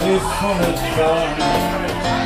This one to try.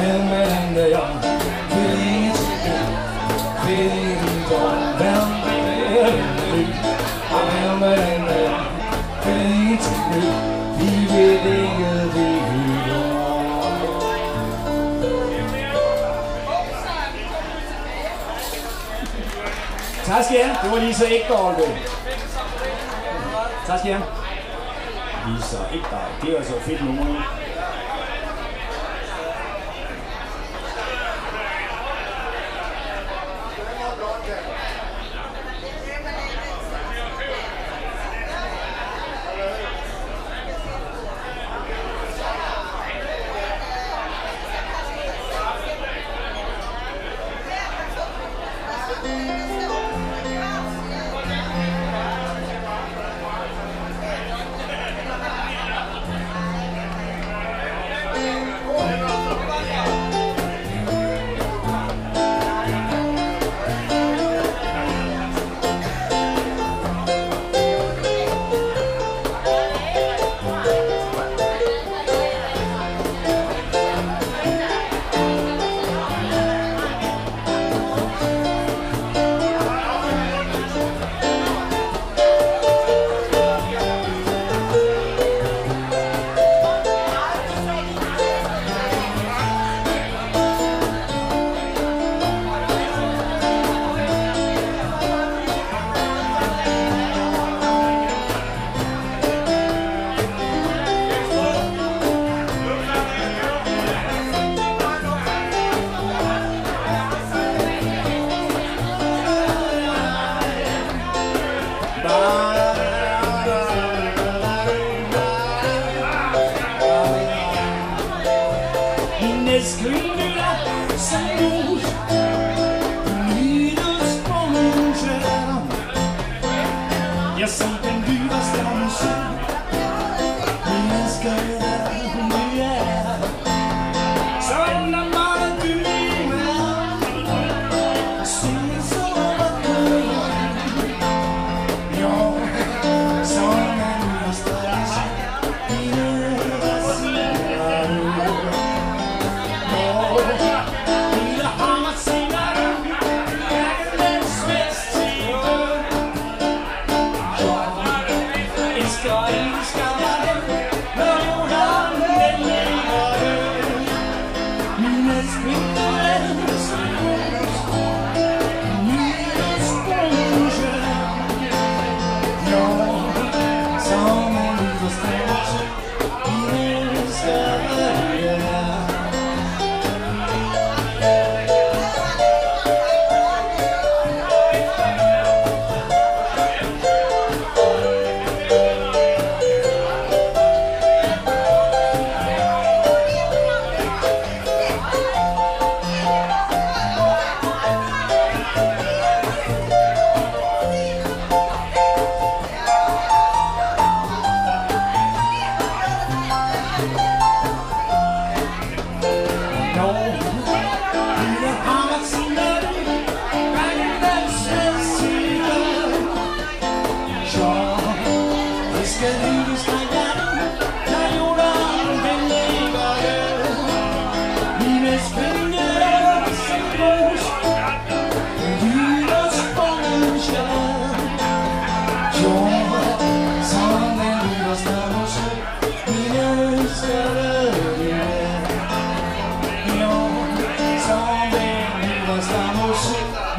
Filmende jag vill inget Vill inte omvända Filmende jag vill inget Vi vet inget vi vill Tak skal I have. Det var Lisa Ekdahl. Tak skal I have. Lisa Ekdahl. Det er altså et fedt nummer. is green, so しい。